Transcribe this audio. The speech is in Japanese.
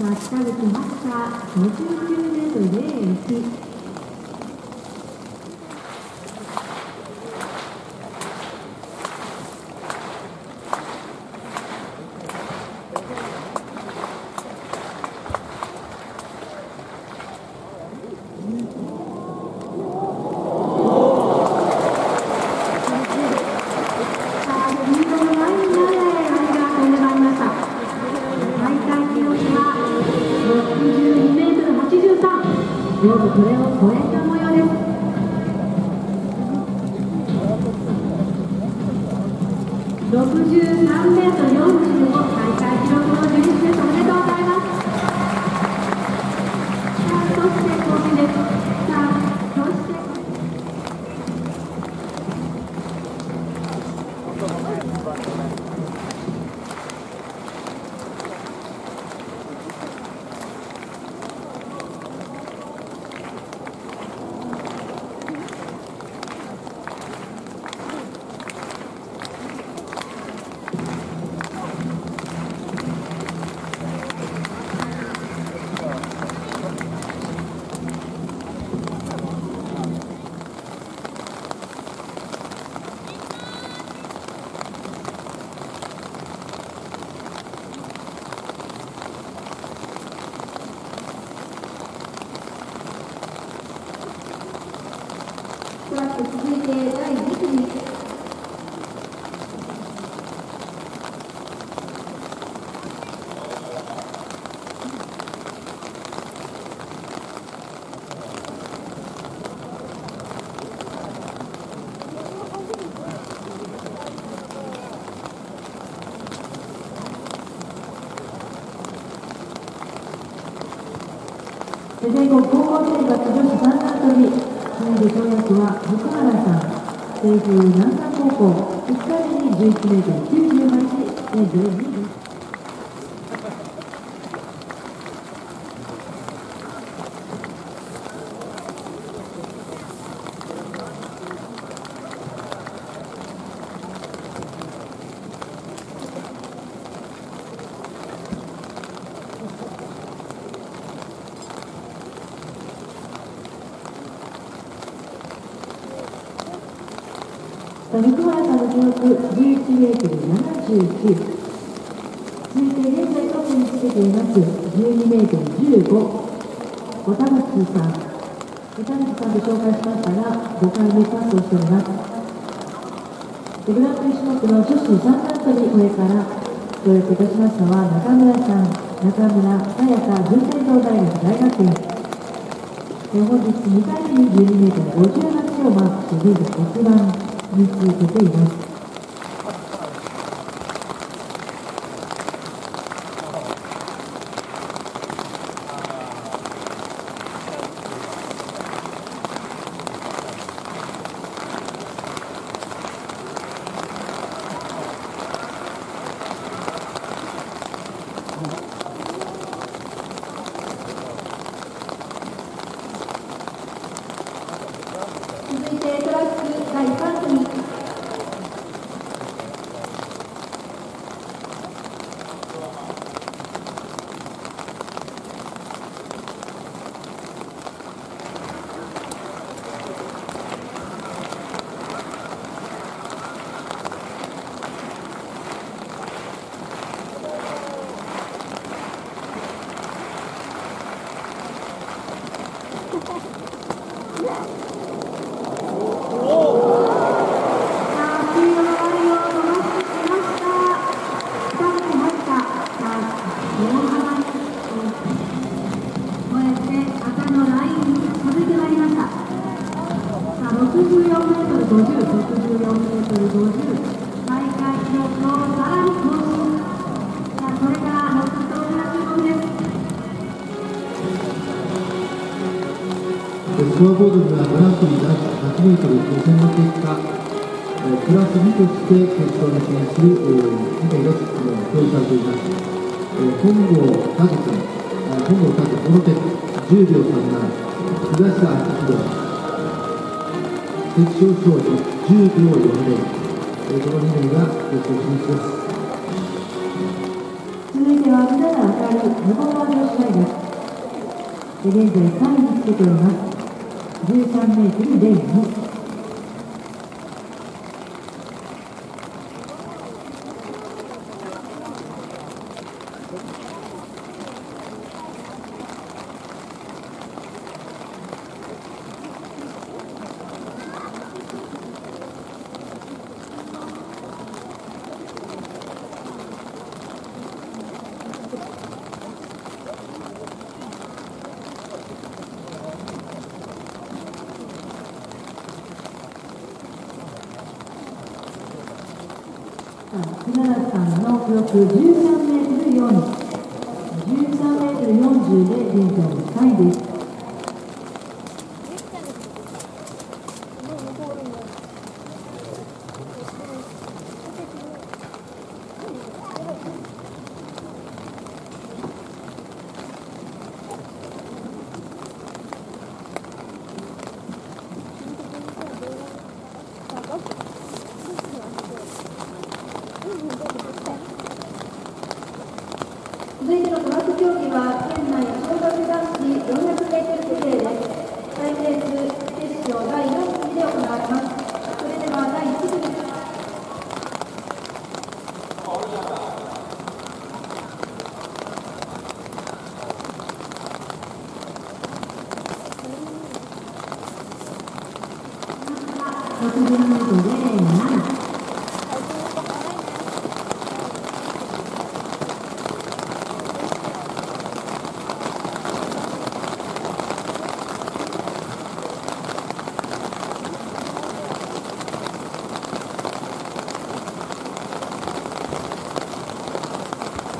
落下口発車59.01これを超えた模様です。63メートル続いて第2組。全国高校生活女子三段跳び金で跳躍は福原さん西武南山高校1回目に11メートル98で12ですさあ福原さんの記録11メートル79続いて現在トップにつけています。12メートル15小田口さん。小田口さんと紹介しましたが5回目パスをしております。グランプリ種目の女子三段跳びこれから協力いたしましたは中村さん中村さやか順天堂大学大学院本日2回目に12メートル58をマークして現在6番。に続けています。スコアボードにはグランプリ男子 100m 予選の結果、えプラス2として決勝に進出する2名が表示されています。え本郷和樹、あ本郷和樹、この手10秒37、東田明宏、決勝勝利10秒40、えこの2名が決勝進出です。続いては皆さん明るい向川女子大学現在3位につけています13メートル02菅原さんの記録13メートル4 13メートル40で現在3位です続いてのトラック競技は県内小学男子 400m リレーです再レース決勝第4組で行われますそれでは第1組です60メー